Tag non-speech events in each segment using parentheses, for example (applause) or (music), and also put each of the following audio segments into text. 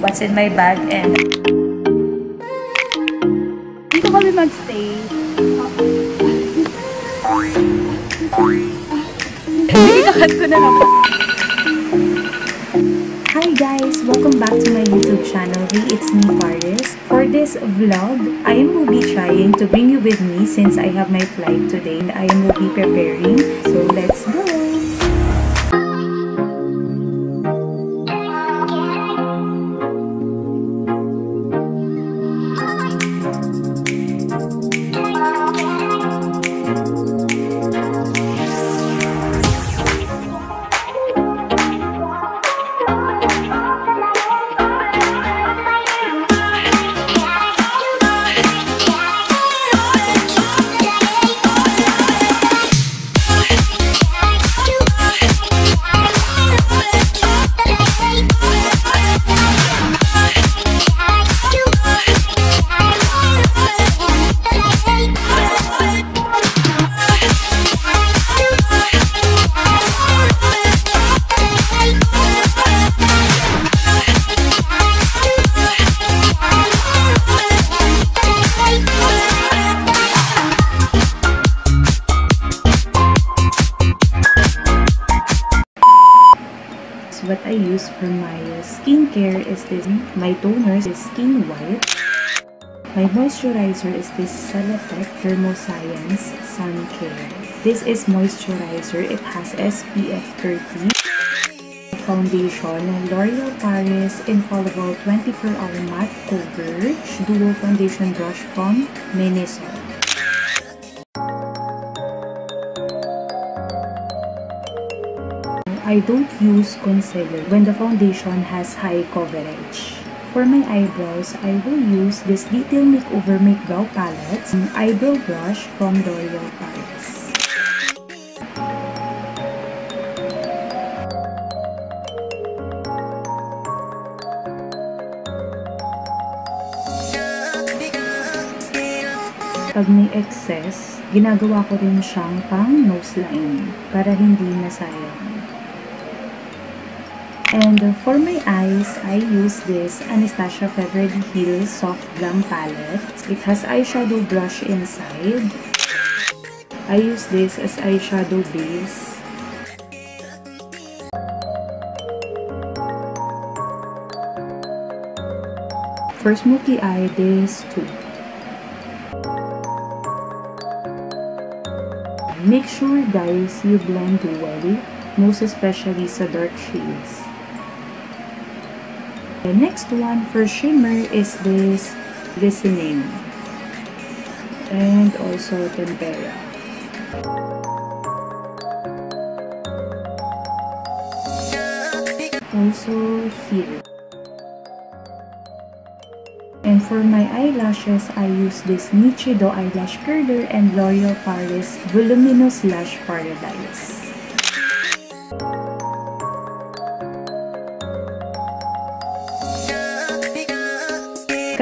what's in my bag and dito kami magstay. Nilakad ko na naman. Hi guys! Welcome back to my YouTube channel. Hey, it's me, Paris. For this vlog, I will be trying to bring you with me since I have my flight today and I will be preparing. So let's go! Skincare is this. My toner is Skin White. My moisturizer is this Celatec Thermoscience Sun Care. This is moisturizer. It has SPF 30. Foundation, L'Oreal Paris Infallible 24-Hour Matte Coverage Duo Foundation Brush from Miniso. I don't use concealer when the foundation has high coverage. For my eyebrows, I will use this Detail Makeover Make Brow Palette, an eyebrow brush from L'Oreal Paris. Pag may excess, ginagawa ko rin siyang pang nose line para hindi nasayang. And for my eyes, I use this Anastasia Beverly Hills Soft Glam Palette. It has eyeshadow brush inside. I use this as eyeshadow base. For smoky eye, this too. Make sure guys you blend well, most especially sa dark shades. The next one for shimmer is this glistening and also tempera. Also here. And for my eyelashes, I use this Nichido Eyelash Curler and L'Oreal Paris Voluminous Lash Paradise.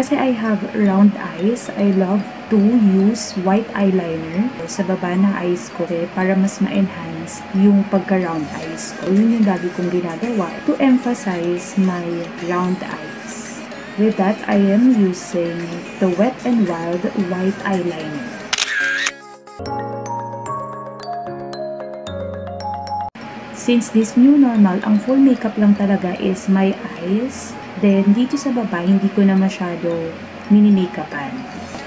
Kasi I have round eyes, I love to use white eyeliner sa baba ng eyes ko eh, para mas ma-enhance yung pagka-round eyes ko. Yun yung lagi kong ginagawa to emphasize my round eyes. With that, I am using the Wet n Wild white eyeliner. Since this new normal, ang full makeup lang talaga is my eyes. Then, dito sa baba, hindi ko na masyado mini-makeupan.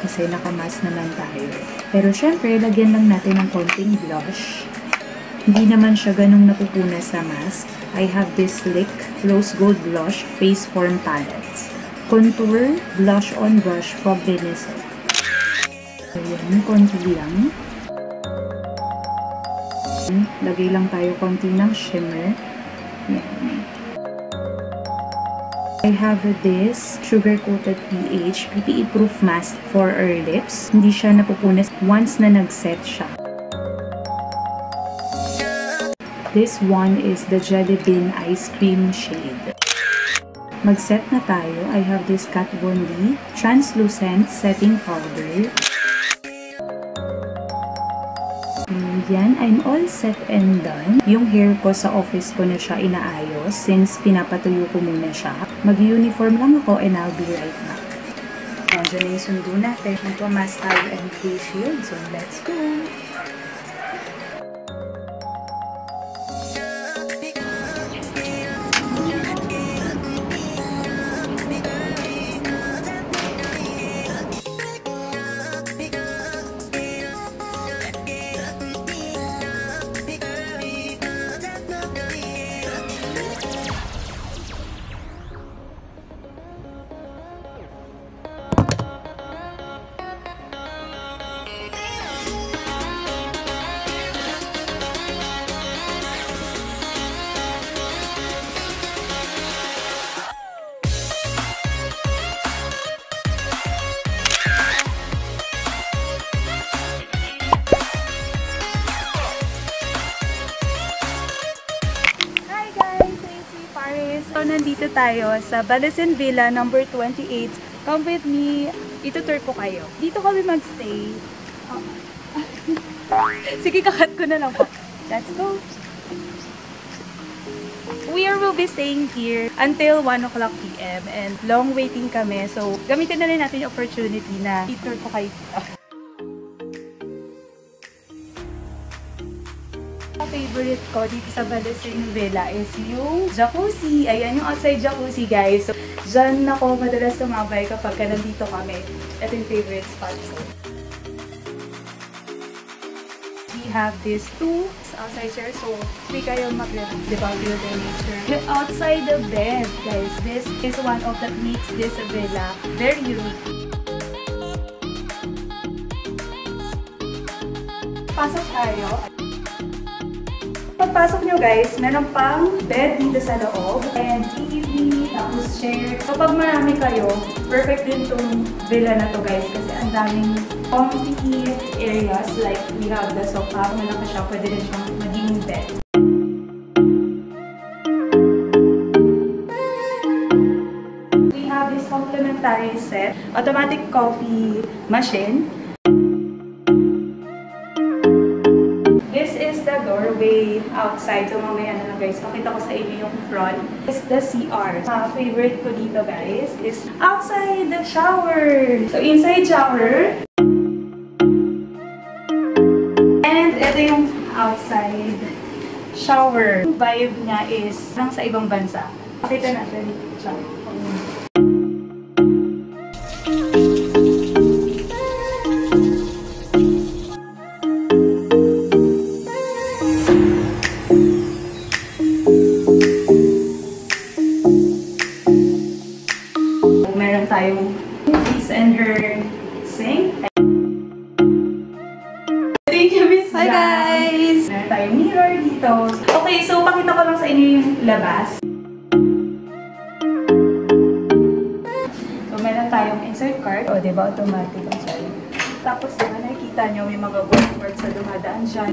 Kasi nakamask naman tayo. Pero syempre, lagyan lang natin ng konting blush. Hindi naman siya ganong napupuna sa mask. I have this Lick Rose Gold Blush Face Form Palette. Contour Blush on Brush from Renaissance. Ayan, konti lang. Lagay lang tayo konti ng shimmer. Yan. I have this sugar-coated PH PPE Proof Mask for our lips. Hindi siya napupunas once na nag-set siya. This one is the Jelly Bean Ice Cream shade. Mag-set na tayo. I have this Kat Von D Translucent Setting Powder. Yan, I'm all set and done. Yung hair ko sa office ko na siya inaayos since pinapatuyo ko muna siya. Mag-uniform lang ako and I'll be right back. Andiyan na yung sundo natin. Magpamask tayo and face shield. So, let's go! Nandito tayo sa Balesen Villa number 28. Come with me. Itutur ko kayo. Dito kami magstay. Oh. (laughs) Sige, kakat ko na lang po. Let's go! We will be staying here until 1 o'clock p.m. and long waiting kami. So, gamitin na rin natin yung opportunity na i-tour ko kayo favorite ko dito sa Balesing Villa is yung jacuzzi. Ayan yung outside jacuzzi, guys. So, dyan ako madalas sumabay kapag ka nandito kami. Ito yung favorite spot ko. We have these two outside here. So, free kayo mag-relax? Feel the nature. Outside the bed, guys. This is one of that makes this villa very unique. Pasok tayo. Pagpasok nyo guys, meron pang bed dito sa loob and TV, tapos chair. So pag marami kayo, perfect din tong villa na to guys kasi ang daming comfy areas like we have the sofa, malaki siya, pwede rin siyang maging bed. We have this complimentary set, automatic coffee machine, outside. So, mamaya na lang guys. Pakita ko sa inyo yung front. Is the CR. Uh, favorite ko dito guys is outside the shower. So, inside shower. And ito yung outside shower. Vibe niya is lang sa ibang bansa. Pakita natin siya. Card. O, di ba? Automatic ang siya. Tapos, diba, nakikita nyo may mga bookmarks sa dumadaan siya.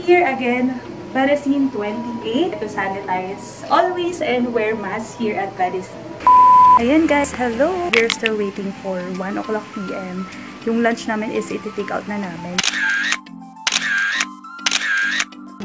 Here again, Parasin 28 to sanitize always and wear mask here at Parasin. Ayan guys, hello! We're still waiting for 1 o'clock p.m. Yung lunch namin is iti-take out na namin.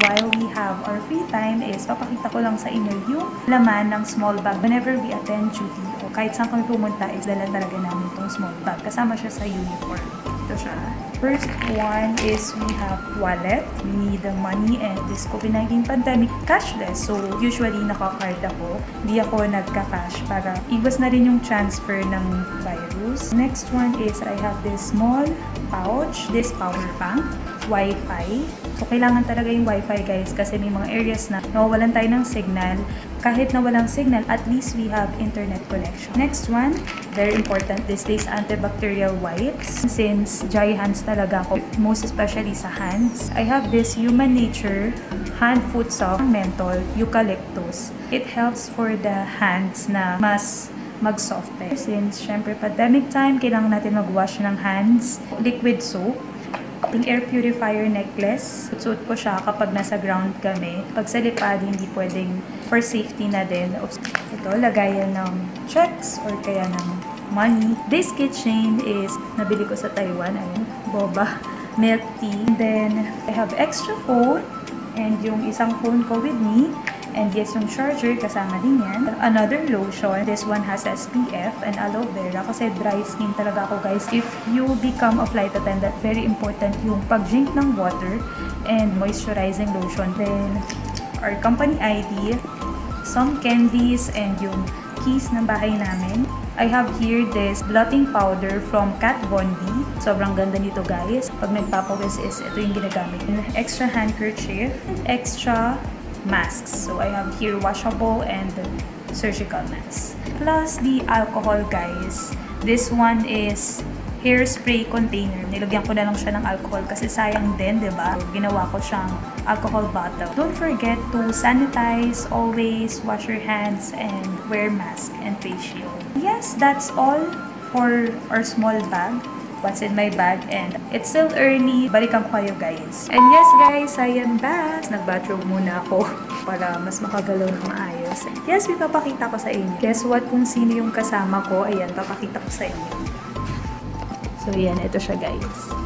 While we have our free time is papakita ko lang sa inyo yung laman ng small bag. Whenever we attend duty o kahit saan kami pumunta is dala talaga namin itong small bag. Kasama siya sa uniform. Ito siya. First one is we have wallet. We need the money and this COVID-19 pandemic cashless. So, usually naka-card ako. Hindi ako nagka-cash para iwas na rin yung transfer ng virus. Next one is I have this small pouch, this power bank, Wi-Fi. So, kailangan talaga yung Wi-Fi guys kasi may mga areas na nawawalan tayo ng signal. Kahit na walang signal, at least we have internet connection. Next one, very important these days, antibacterial wipes. Since dry hands talaga ako, most especially sa hands, I have this Human Nature hand foot soap menthol eucalyptus. It helps for the hands na mas mag-soften. Since, syempre, pandemic time, kailangan natin mag-wash ng hands. Liquid soap. Yung air purifier necklace. Suot ko siya kapag nasa ground kami. Pag sa lipad, hindi pwedeng for safety na din. Ito, lagayan ng checks or kaya ng money. This keychain is nabili ko sa Taiwan. Ayun, boba. milk tea. And then, I have extra phone and yung isang phone ko with me. And yes, yung charger, kasama din yan. Another lotion. This one has SPF and aloe vera kasi dry skin talaga ako guys. If you become a flight attendant, very important yung pag-drink ng water and moisturizing lotion. Then, our company ID, some candies, and yung keys ng bahay namin. I have here this blotting powder from Kat Von D. Sobrang ganda nito guys. Pag nagpapawis is ito yung ginagamit. Extra handkerchief, extra masks. So I have here washable and surgical masks. Plus the alcohol guys. This one is hairspray container. Nilagyan ko na lang siya ng alcohol kasi sayang din, di ba? Ginawa ko siyang alcohol bottle. Don't forget to sanitize, always wash your hands, and wear mask and face shield. Yes, that's all for our small bag what's in my bag and it's still early. Balikan ko kayo guys. And yes guys, I am back. Nag-bathrobe muna ako (laughs) para mas makagalaw ng maayos. Yes, may papakita ko sa inyo. Guess what kung sino yung kasama ko? Ayan, papakita ko sa inyo. So yan, ito siya guys.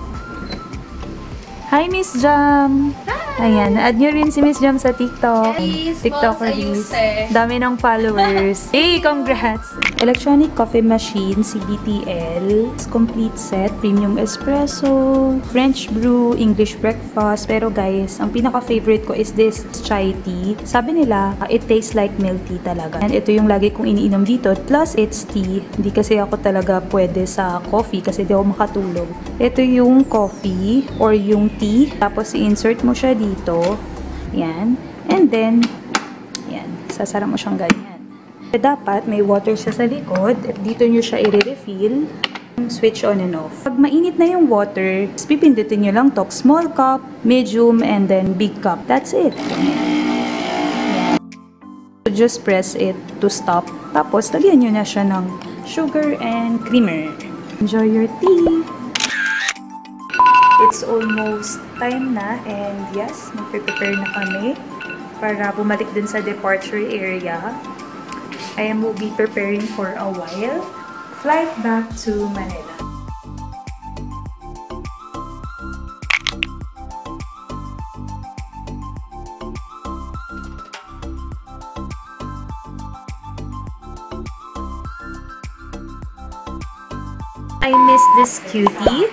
Hi Miss Jam! Ayan, add nyo rin si Miss Jam sa TikTok. Yes, TikToker boss, Liz. ayos eh. Dami ng followers. (laughs) hey, congrats! Electronic coffee machine, CBTL. Complete set, premium espresso, French brew, English breakfast. Pero guys, ang pinaka-favorite ko is this chai tea. Sabi nila, uh, it tastes like milk tea talaga. And ito yung lagi kong iniinom dito. Plus, it's tea. Hindi kasi ako talaga pwede sa coffee kasi di ako makatulog. Ito yung coffee or yung tea. Tapos, i-insert mo siya dito. Yan. And then, yan. Sasara mo siyang ganyan. Dapat may water siya sa likod. At dito nyo siya i-refill. Switch on and off. Pag mainit na yung water, pipindutin nyo lang to. Small cup, medium, and then big cup. That's it. So just press it to stop. Tapos, lagyan nyo na siya ng sugar and creamer. Enjoy your tea! It's almost time na and yes, magpe-prepare na kami para bumalik din sa departure area. I will be preparing for a while. Flight back to Manila. I miss this cutie.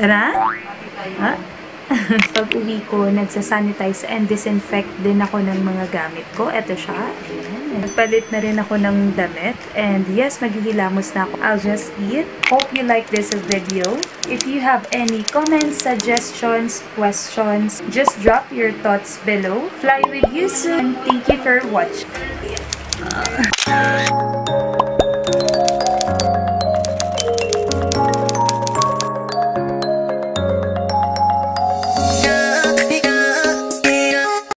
Tara! Ha? (laughs) Pag uwi ko, nagsasanitize and disinfect din ako ng mga gamit ko. Ito siya. Ayan. Nagpalit na rin ako ng damit. And yes, maghihilamos na ako. I'll just eat. Hope you like this video. If you have any comments, suggestions, questions, just drop your thoughts below. Fly with you soon. Thank you for watching.